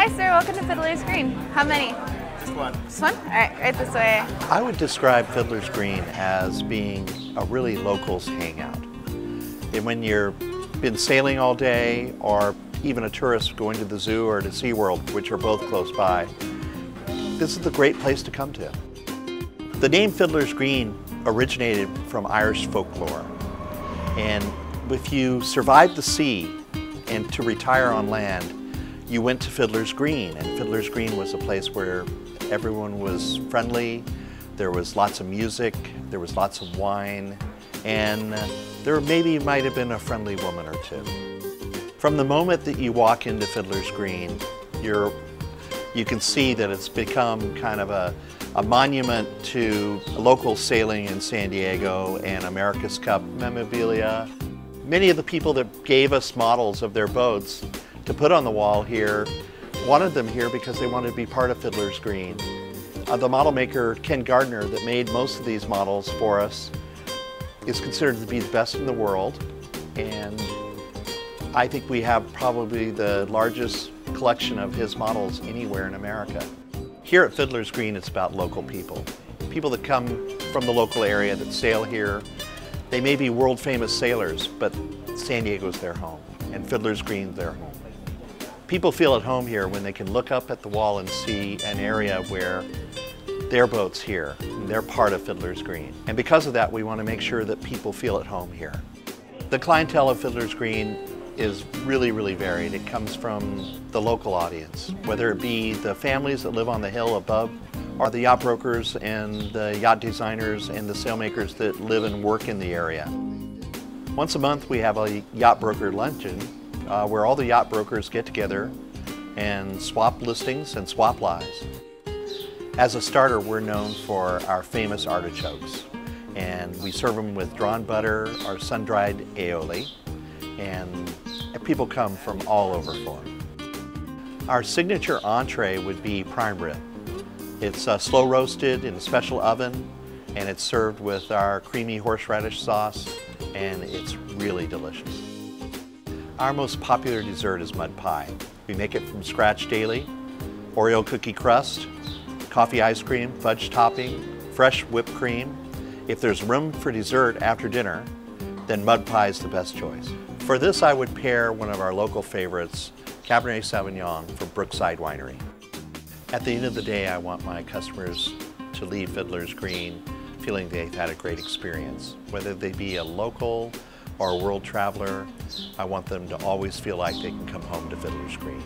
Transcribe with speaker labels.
Speaker 1: Hi, sir. Welcome to Fiddler's Green. How many?
Speaker 2: Just one.
Speaker 1: Just one? All right, right this way.
Speaker 2: I would describe Fiddler's Green as being a really locals hangout. And when you're been sailing all day or even a tourist going to the zoo or to SeaWorld, which are both close by, this is the great place to come to. The name Fiddler's Green originated from Irish folklore. And if you survive the sea and to retire on land, you went to Fiddler's Green. And Fiddler's Green was a place where everyone was friendly, there was lots of music, there was lots of wine, and there maybe might have been a friendly woman or two. From the moment that you walk into Fiddler's Green, you're, you can see that it's become kind of a, a monument to local sailing in San Diego and America's Cup memorabilia. Many of the people that gave us models of their boats to put on the wall here wanted them here because they wanted to be part of Fiddler's Green. Uh, the model maker, Ken Gardner, that made most of these models for us, is considered to be the best in the world. And I think we have probably the largest collection of his models anywhere in America. Here at Fiddler's Green, it's about local people. People that come from the local area that sail here. They may be world famous sailors, but San Diego's their home and Fiddler's Green's their home. People feel at home here when they can look up at the wall and see an area where their boat's here. They're part of Fiddler's Green. And because of that, we want to make sure that people feel at home here. The clientele of Fiddler's Green is really, really varied. It comes from the local audience, whether it be the families that live on the hill above or the yacht brokers and the yacht designers and the sailmakers that live and work in the area. Once a month we have a yacht broker luncheon uh, where all the yacht brokers get together and swap listings and swap lies. As a starter, we're known for our famous artichokes. And we serve them with drawn butter or sun-dried aioli. And people come from all over for them. Our signature entree would be prime rib. It's uh, slow roasted in a special oven and it's served with our creamy horseradish sauce and it's really delicious. Our most popular dessert is mud pie. We make it from scratch daily, Oreo cookie crust, coffee ice cream, fudge topping, fresh whipped cream. If there's room for dessert after dinner, then mud pie is the best choice. For this, I would pair one of our local favorites, Cabernet Sauvignon from Brookside Winery. At the end of the day, I want my customers to leave Fiddler's Green feeling they've had a great experience. Whether they be a local or a world traveler, I want them to always feel like they can come home to Fiddler's Green.